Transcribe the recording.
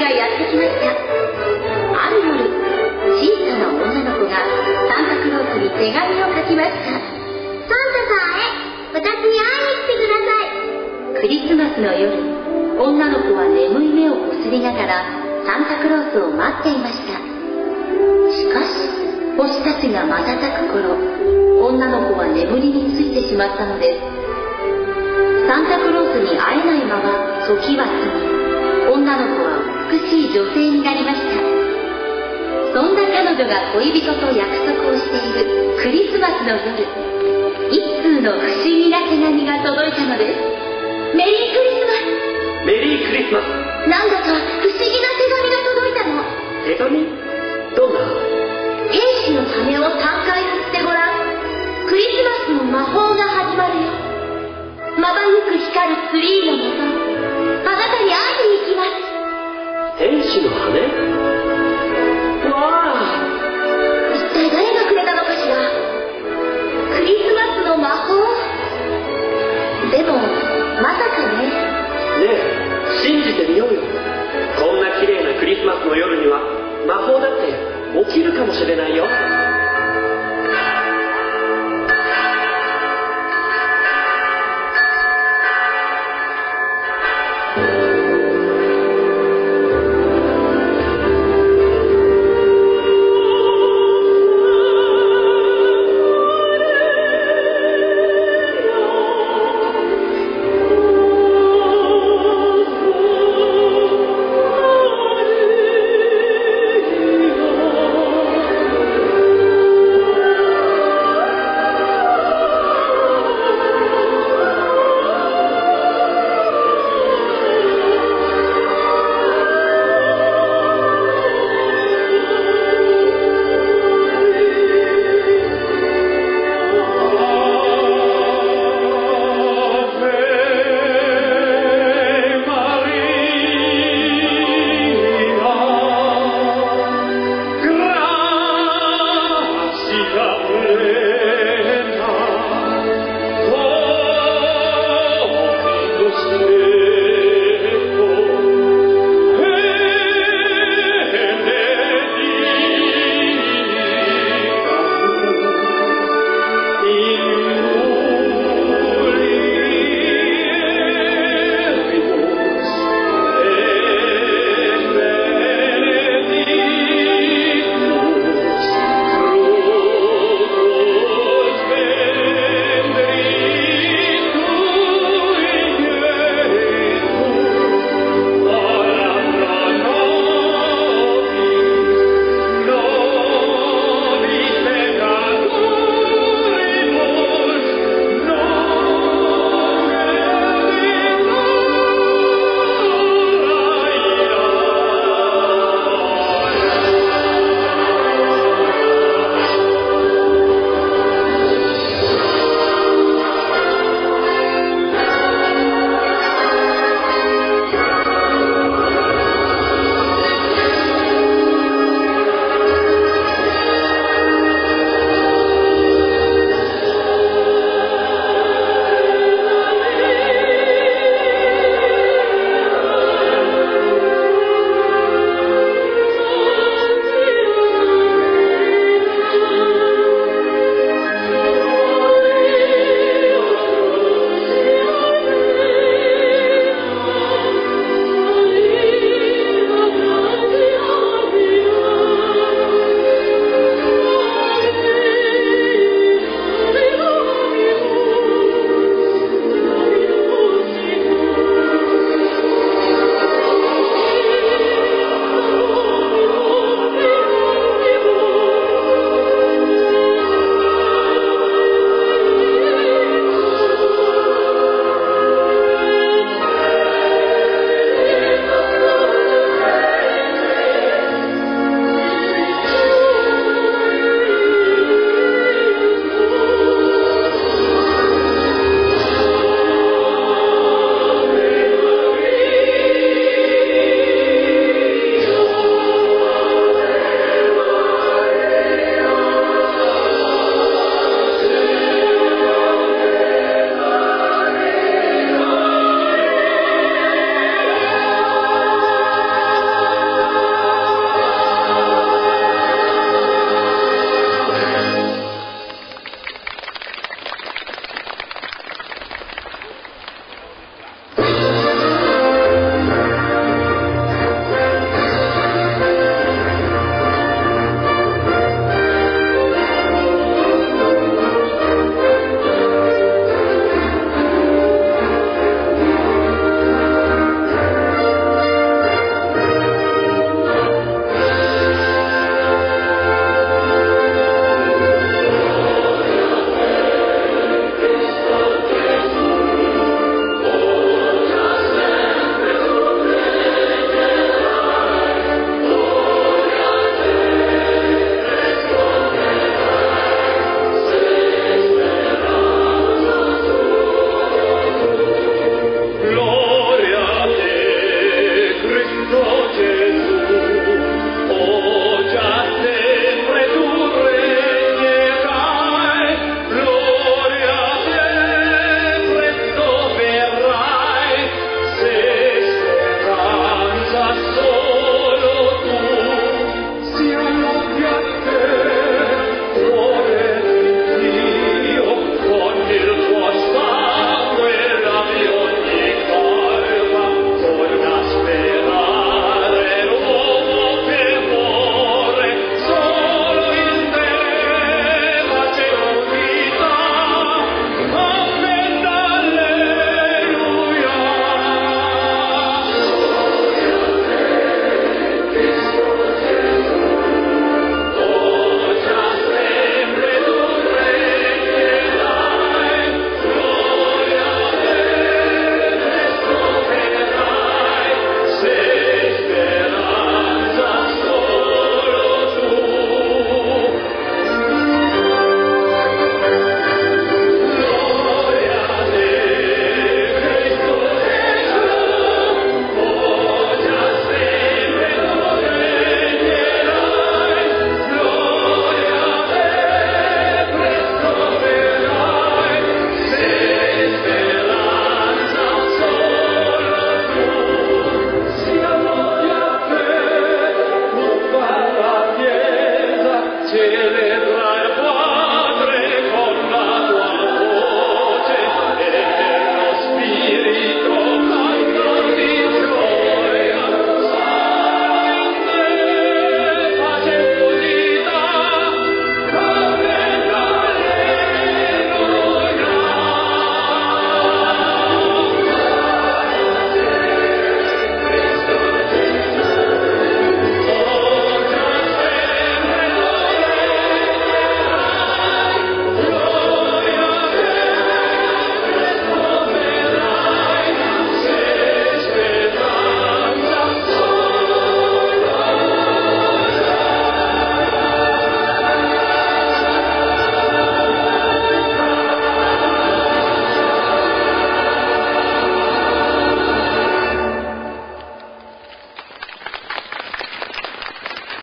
がやってきましたある夜小さな女の子がサンタクロースに手紙を書きました。サンタさんへ私に会いに来てください。クリスマスの夜女の子は眠い目をこすりながらサンタクロースを待っていました。しかし星たちが瞬く頃女の子は眠りについてしまったのです。サンタクロースに会えないまま時は過ぎ女の子しい女性になりましたそんな彼女が恋人と約束をしているクリスマスの夜一通の不思議な手紙が届いたのですメリークリスマスメリークリスマスなんだか不思議な手紙が届いたの手紙どんな兵士の羽を3回振ってごらんクリスマスの魔法が始まるよまばゆく光るツリーのもとあなたに会いに行きます天使の羽？